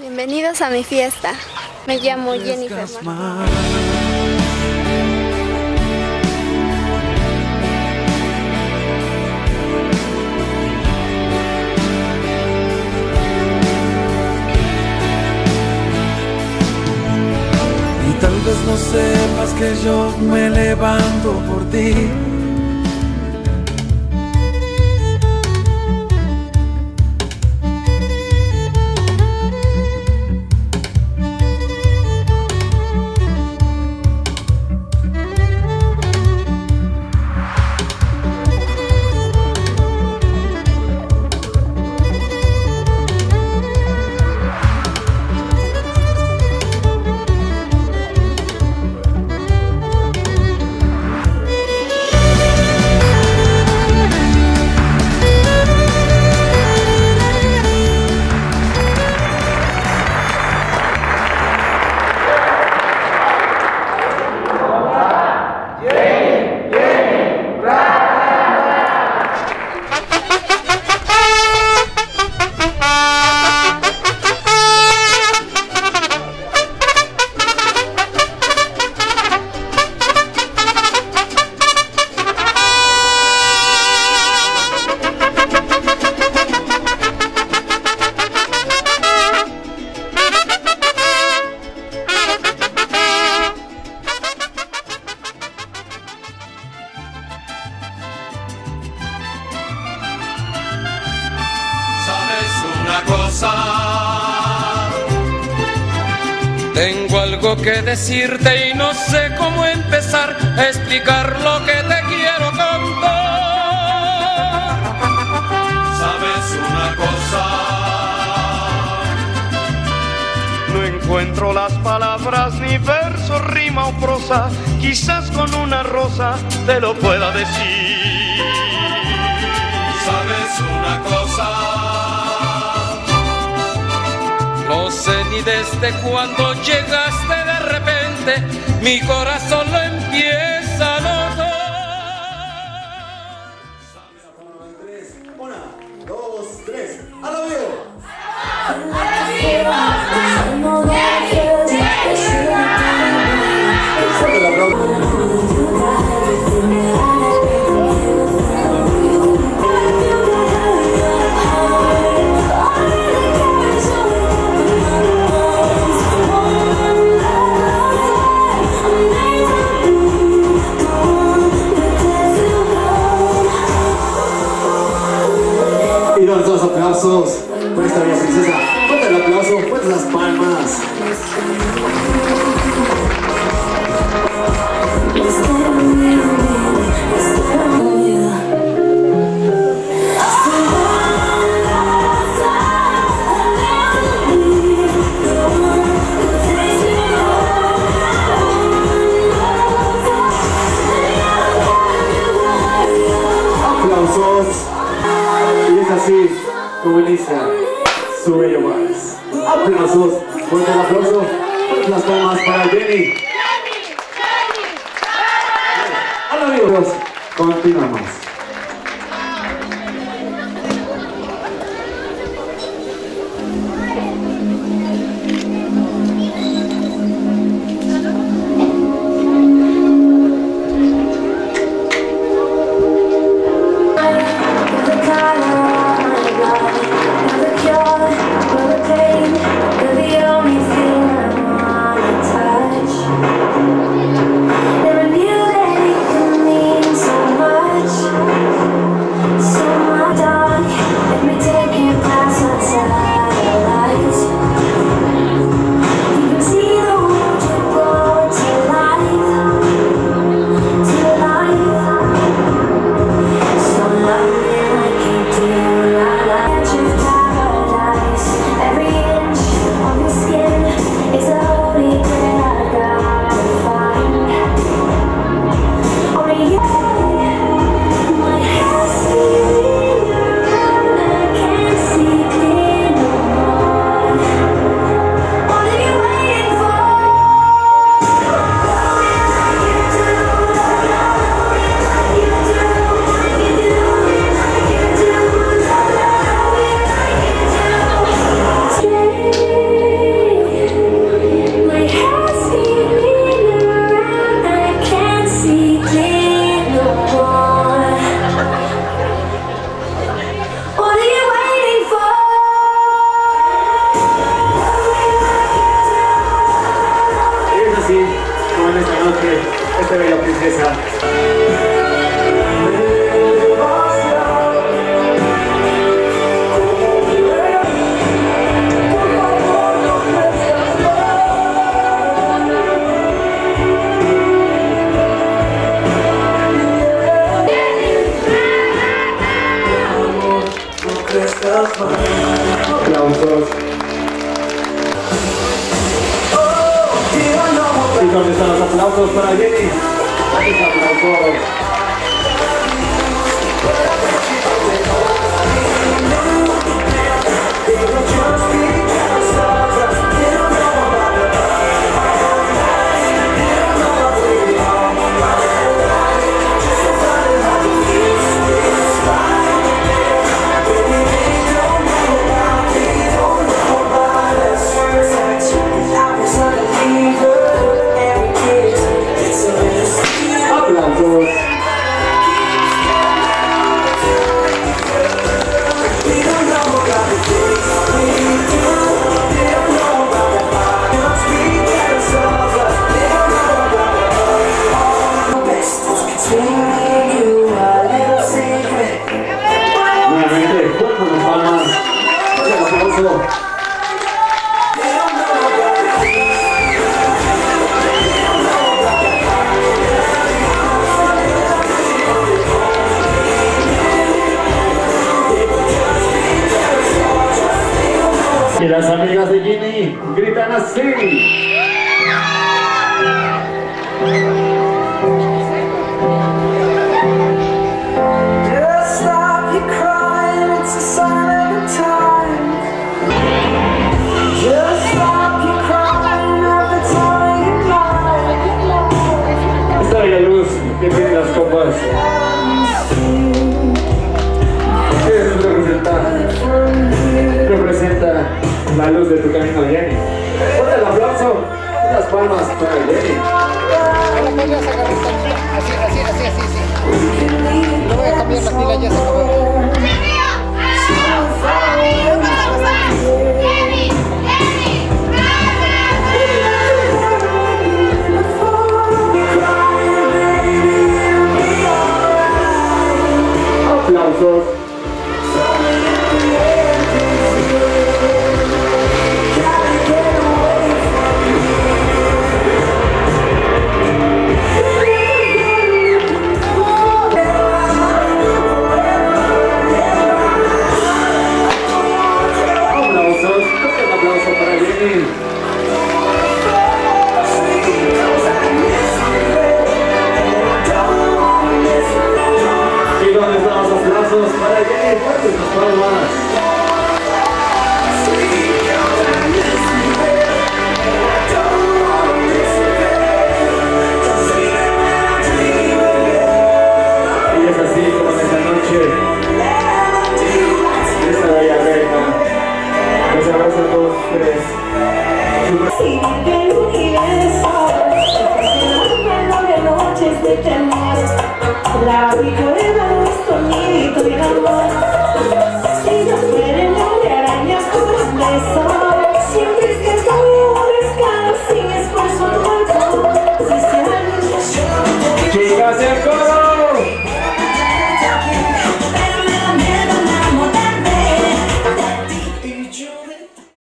Bienvenidos a mi fiesta. Me llamo Jennifer. Y tal vez no sepas que yo me levanto por ti. Tengo algo que decirte y no sé cómo empezar a explicar lo que te quiero contar. ¿Sabes una cosa? No encuentro las palabras, ni verso, rima o prosa. Quizás con una rosa te lo pueda decir. ¿Sabes una cosa? Ni desde cuándo llegaste. De repente, mi corazón lo empieza a aplausos su bello vals. Aplausos, fuerte el aplauso, las palmas para Jenny. Hola amigos, continuamos. Muchos de los aplausos para Jenny. Aplausos. Y las amigas de Ginny gritan así. Así, así, así, así, así. No voy a cambiar la pila, ya se acabó. Иван Исаасов, Ласос, Парагей, Парагей, Парагей, Парагей,